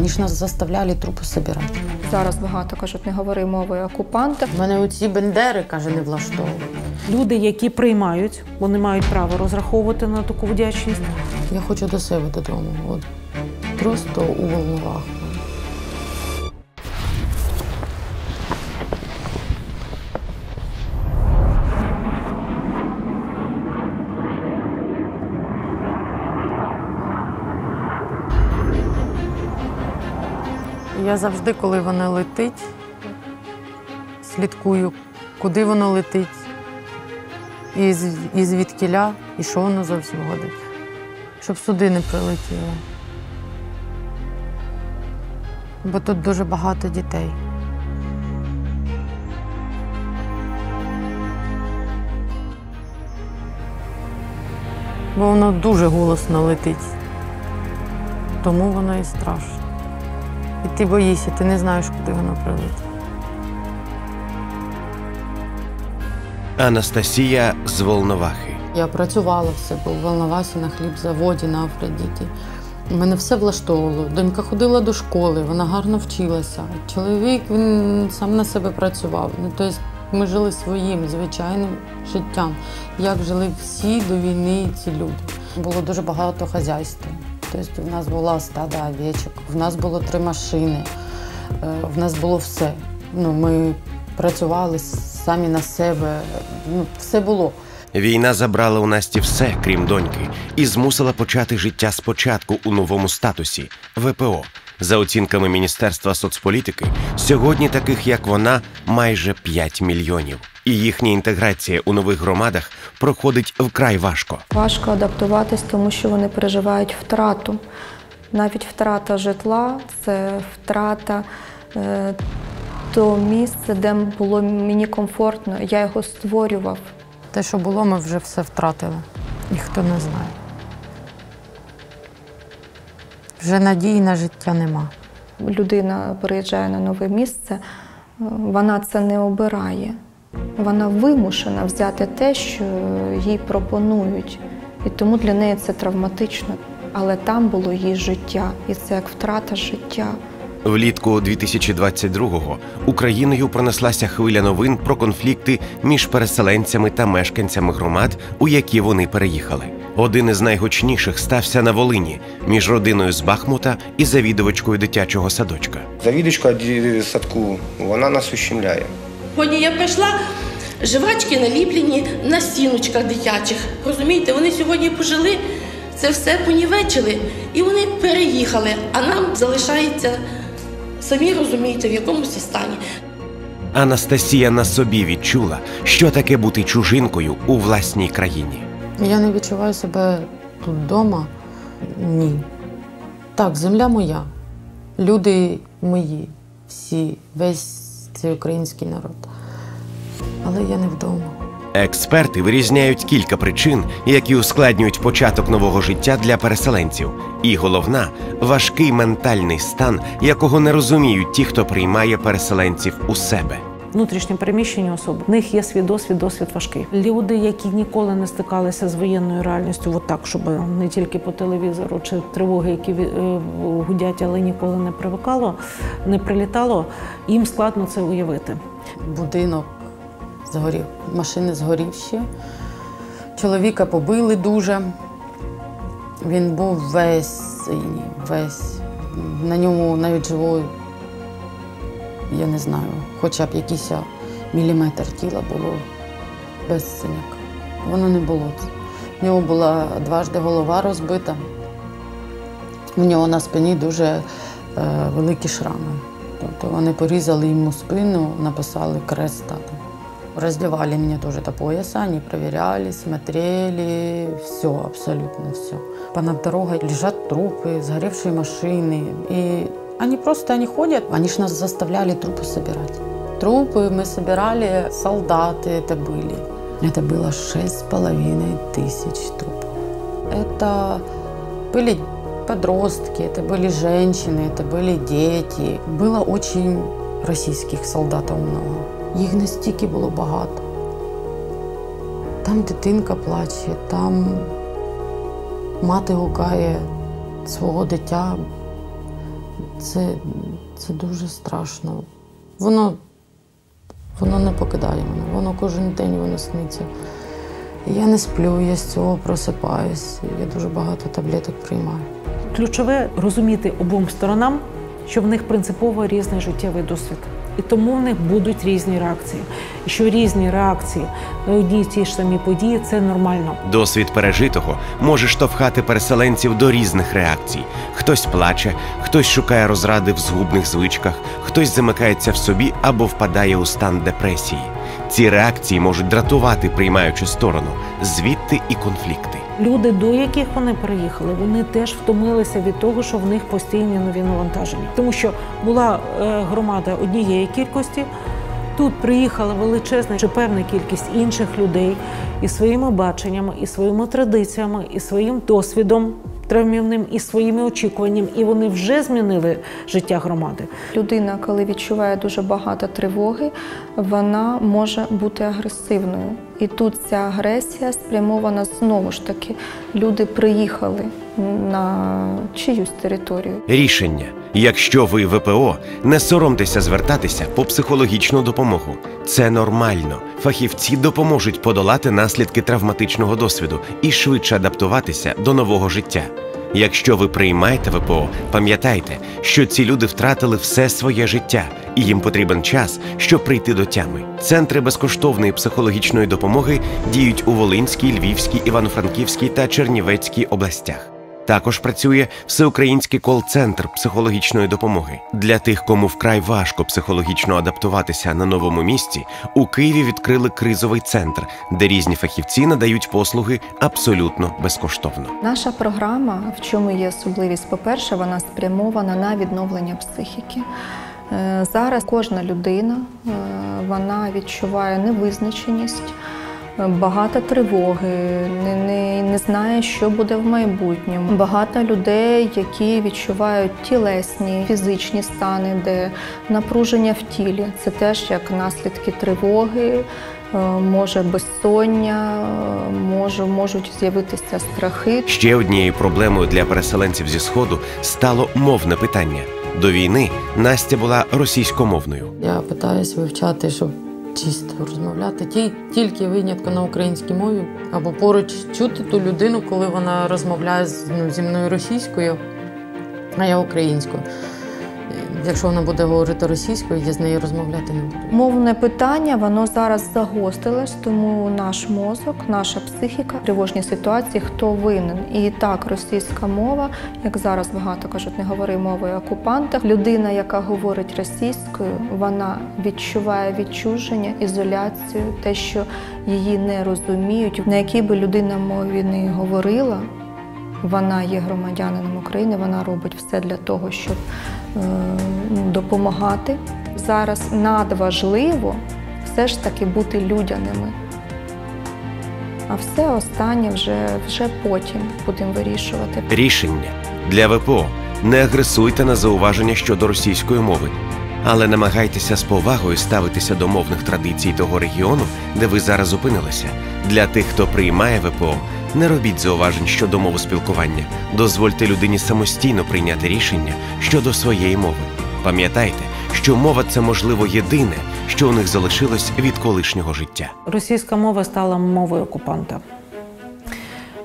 Вони ж нас заставляли трупи збирати. Зараз багато кажуть, не говори мовою окупанта. Мене оці бендери, каже, не влаштовують. Люди, які приймають, вони мають право розраховувати на таку вдячність. Я хочу до себе додому. От просто у волновах. Я завжди, коли воно летить, слідкую, куди воно летить, і, і звідкіля, і що воно завзводить, щоб сюди не прилетіло. Бо тут дуже багато дітей. Бо воно дуже голосно летить. Тому воно і страшно. І ти боїшся, ти не знаєш, куди воно прилетить. Анастасія з Волновахи. Я працювала все, бо в Волновасі на хлібзаводі, на Афродіті. Мене все влаштовувало. Донька ходила до школи, вона гарно вчилася. Чоловік він сам на себе працював. Ну, тобто ми жили своїм звичайним життям, як жили всі до війни ці люди. Було дуже багато хазяйства. Тобто в нас була стада овечок, в нас було три машини, е, в нас було все. Ну, ми працювали самі на себе, ну, все було. Війна забрала у Насті все, крім доньки, і змусила почати життя спочатку у новому статусі ВПО. За оцінками Міністерства соцполітики, сьогодні таких як вона майже 5 мільйонів, і їхня інтеграція у нових громадах проходить вкрай важко. Важко адаптуватись, тому що вони переживають втрату. Навіть втрата житла це втрата е, того місця, де було мені комфортно. Я його створював. Те, що було, ми вже все втратили. Ніхто не знає. Вже надії на життя нема. Людина переїжджає на нове місце, е, вона це не обирає. Вона вимушена взяти те, що їй пропонують. І тому для неї це травматично. Але там було її життя, і це як втрата життя. Влітку 2022-го Україною пронеслася хвиля новин про конфлікти між переселенцями та мешканцями громад, у які вони переїхали. Один із найгучніших стався на Волині між родиною з Бахмута і завідувачкою дитячого садочка. Завідочка ді- садку, вона нас ущемляє. Сьогодні я прийшла, жвачки наліплені на стіночках дитячих. Розумієте, вони сьогодні пожили, це все понівечили, і вони переїхали, а нам залишається, самі розумієте, в якомусь стані. Анастасія на собі відчула, що таке бути чужинкою у власній країні. Я не відчуваю себе тут вдома. Ні. Так, земля моя, люди мої, всі, весь цей український народ. Але я не вдома. Експерти вирізняють кілька причин, які ускладнюють початок нового життя для переселенців. І головна важкий ментальний стан, якого не розуміють ті, хто приймає переселенців у себе. Внутрішньо переміщені особи. В них є свій досвід, досвід важкий. Люди, які ніколи не стикалися з воєнною реальністю, от так, щоб не тільки по телевізору чи тривоги, які е, гудять, але ніколи не привикало, не прилітало, їм складно це уявити. Будинок згорів, машини згорівші. Чоловіка побили дуже. Він був весь, весь. На ньому навіть живої, я не знаю, хоча б якийсь міліметр тіла було без синяка. Воно не було. В нього була дважди голова розбита. У нього на спині дуже е, великі шрами. Тобто вони порізали йому спину, написали крест там. Раздевали меня тоже пояса, они проверяли, смотрели, все, абсолютно все. Понад дорогой лежат трупы, сгоревшие машины. И они просто, они ходят, они ж нас заставляли трупы собирать. Трупы мы собирали, солдаты это были. Это было шесть с половиной тысяч трупов. Это были подростки, это были женщины, это были дети. Было очень російських солдатів много. Їх настільки було багато. Там дитинка плаче, там мати гукає свого дитя Це, це дуже страшно. Воно, воно не покидає мене, воно кожен день воно сниться. Я не сплю, я з цього просипаюсь. Я дуже багато таблеток приймаю. Ключове розуміти обом сторонам, що в них принципово різний життєвий досвід. І тому в них будуть різні реакції. І що різні реакції на одні й ті ж самі події це нормально. Досвід пережитого може штовхати переселенців до різних реакцій. Хтось плаче, хтось шукає розради в згубних звичках, хтось замикається в собі або впадає у стан депресії. Ці реакції можуть дратувати приймаючу сторону, звідти і конфлікти. Люди, до яких вони приїхали, вони теж втомилися від того, що в них постійні нові навантаження. Тому що була е, громада однієї кількості. Тут приїхала величезна чи певна кількість інших людей із своїми баченнями, і своїми традиціями, і своїм досвідом травмівним, і своїми очікуваннями, і вони вже змінили життя громади. Людина, коли відчуває дуже багато тривоги, вона може бути агресивною. І тут ця агресія спрямована знову ж таки. Люди приїхали на чиюсь територію. Рішення: якщо ви ВПО, не соромтеся звертатися по психологічну допомогу. Це нормально. Фахівці допоможуть подолати наслідки травматичного досвіду і швидше адаптуватися до нового життя. Якщо ви приймаєте ВПО, пам'ятайте, що ці люди втратили все своє життя, і їм потрібен час, щоб прийти до тями. Центри безкоштовної психологічної допомоги діють у Волинській, Львівській, Івано-Франківській та Чернівецькій областях. Також працює всеукраїнський кол-центр психологічної допомоги для тих, кому вкрай важко психологічно адаптуватися на новому місці. У Києві відкрили кризовий центр, де різні фахівці надають послуги абсолютно безкоштовно. Наша програма, в чому є особливість? По-перше, вона спрямована на відновлення психіки. Е, Зараз кожна людина е, вона відчуває невизначеність, багато тривоги, не, не, не знає, що буде в майбутньому. Багато людей, які відчувають тілесні, фізичні стани, де напруження в тілі. Це теж як наслідки тривоги. е, Може безсоння, е, може, можуть з'явитися страхи. Ще однією проблемою для переселенців зі сходу стало мовне питання. До війни Настя була російськомовною. Я питаюсь вивчати, щоб чисто розмовляти. Ті, тільки винятко на українській мові, або поруч чути ту людину, коли вона розмовляє з, ну, зі мною російською, а я українською. Якщо вона буде говорити російською, я з нею розмовляти не буду. Мовне питання воно зараз загострилось, тому наш мозок, наша психіка, тривожні ситуації, хто винен. І так, російська мова, як зараз багато кажуть, не говори мовою окупанта. Людина, яка говорить російською, вона відчуває відчуження, ізоляцію, те, що її не розуміють, на якій би людина мові не говорила. Вона є громадянином України, вона робить все для того, щоб е, ну, допомагати. Зараз надважливо все ж таки бути людяними. А все останнє вже, вже потім будемо вирішувати. Рішення для ВПО не агресуйте на зауваження щодо російської мови, але намагайтеся з повагою ставитися до мовних традицій того регіону, де ви зараз опинилися. Для тих, хто приймає ВПО, не робіть зауважень щодо мови спілкування. Дозвольте людині самостійно прийняти рішення щодо своєї мови. Пам'ятайте, що мова це можливо єдине, що у них залишилось від колишнього життя. Російська мова стала мовою окупанта.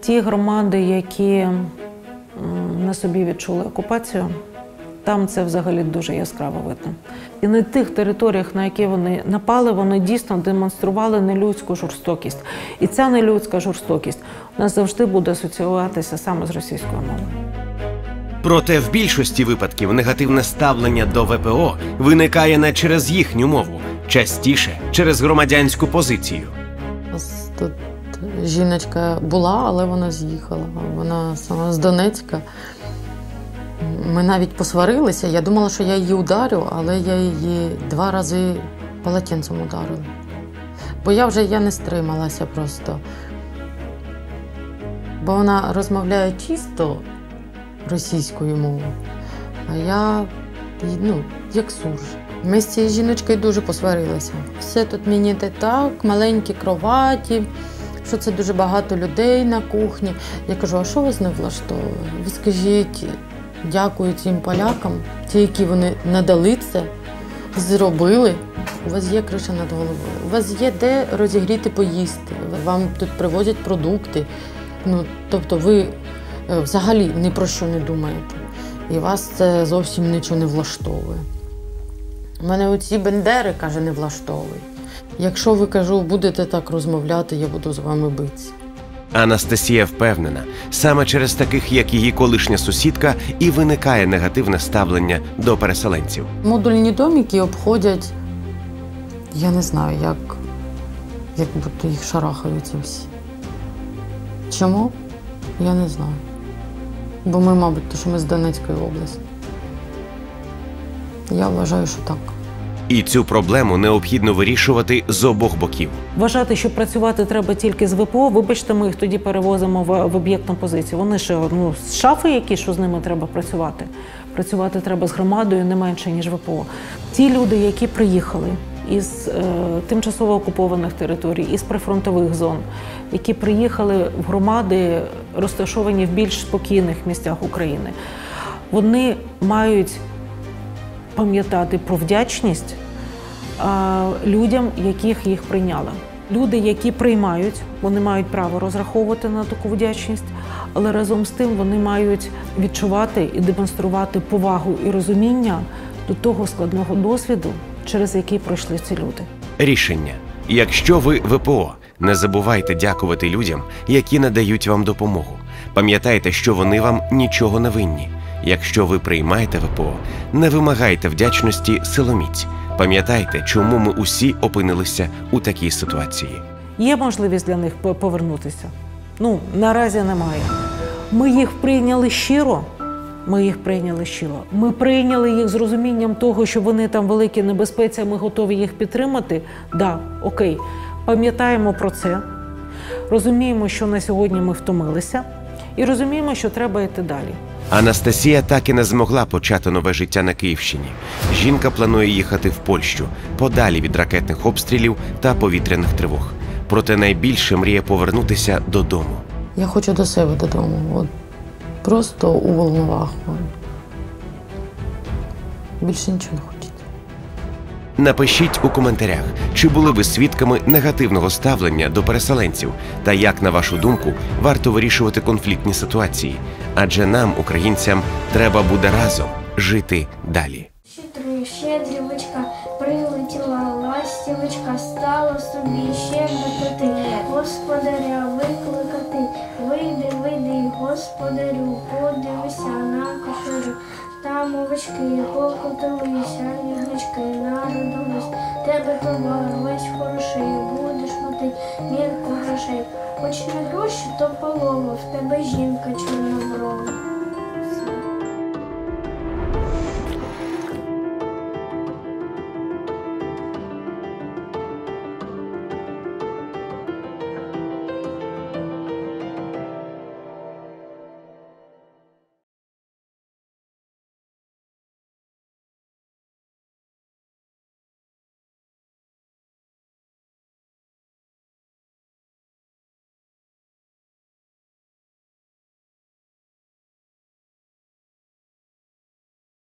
Ті громади, які на собі відчули окупацію, там це взагалі дуже яскраво видно. І на тих територіях, на які вони напали, вони дійсно демонстрували нелюдську жорстокість. І ця нелюдська жорстокість у нас завжди буде асоціюватися саме з російською мовою. Проте в більшості випадків негативне ставлення до ВПО виникає не через їхню мову, частіше через громадянську позицію. Тут жіночка була, але вона з'їхала. Вона сама з Донецька. Ми навіть посварилися. Я думала, що я її ударю, але я її два рази полотенцем ударила. Бо я вже я не стрималася просто. Бо вона розмовляє чисто російською мовою, а я ну, як сурж. Ми з цією жіночкою дуже посварилися. Все тут мені не так, маленькі кроваті, що це дуже багато людей на кухні. Я кажу, а що вас не влаштовує? Ви скажіть, дякую цим полякам, ті, які вони надали це, зробили. У вас є криша над головою, у вас є де розігріти поїсти, вам тут привозять продукти. Ну, тобто ви е, взагалі ні про що не думаєте. І вас це зовсім нічого не влаштовує. У мене оці бендери, каже, не влаштовують. Якщо ви кажу, будете так розмовляти, я буду з вами битися. Анастасія впевнена, саме через таких, як її колишня сусідка, і виникає негативне ставлення до переселенців. Модульні домики обходять, я не знаю, як, як будто їх шарахаються всі. Чому? Я не знаю. Бо ми, мабуть, то, що ми з Донецької області. Я вважаю, що так. І цю проблему необхідно вирішувати з обох боків. Вважати, що працювати треба тільки з ВПО, вибачте, ми їх тоді перевозимо в, в об'єктну позицію. Вони ще ну, шафи, які що з ними треба працювати. Працювати треба з громадою не менше, ніж ВПО. Ті люди, які приїхали із е, тимчасово окупованих територій, із прифронтових зон, які приїхали в громади, розташовані в більш спокійних місцях України, вони мають пам'ятати про вдячність людям, яких їх прийняли. Люди, які приймають, вони мають право розраховувати на таку вдячність, але разом з тим вони мають відчувати і демонструвати повагу і розуміння до того складного досвіду, через який пройшли ці люди. Рішення: якщо ви ВПО, не забувайте дякувати людям, які надають вам допомогу. Пам'ятайте, що вони вам нічого не винні. Якщо ви приймаєте ВПО, не вимагайте вдячності силоміць. Пам'ятайте, чому ми усі опинилися у такій ситуації. Є можливість для них повернутися? Ну, наразі немає. Ми їх прийняли щиро. Ми їх прийняли щиро. Ми прийняли їх з розумінням того, що вони там в великій небезпеці, ми готові їх підтримати. Да, окей. Пам'ятаємо про це. Розуміємо, що на сьогодні ми втомилися, і розуміємо, що треба йти далі. Анастасія так і не змогла почати нове життя на Київщині. Жінка планує їхати в Польщу подалі від ракетних обстрілів та повітряних тривог. Проте найбільше мріє повернутися додому. Я хочу до себе додому. От просто у Волноваху. Більше нічого не хочеться. Напишіть у коментарях, чи були ви свідками негативного ставлення до переселенців, та як, на вашу думку, варто вирішувати конфліктні ситуації. Адже нам, українцям, треба буде разом жити далі. Щедрую, щедрівочка, прилетіла ластівочка, стала собі щебетати, господаря викликати. Вийди, вийди, господарю, подивися на кошарю. Там овочки покотилися, ягнички народились. Тебе товар весь хороший, будеш золотий, мірку грошей. Хоч не гроші, то полова, в тебе жінка чорноброва.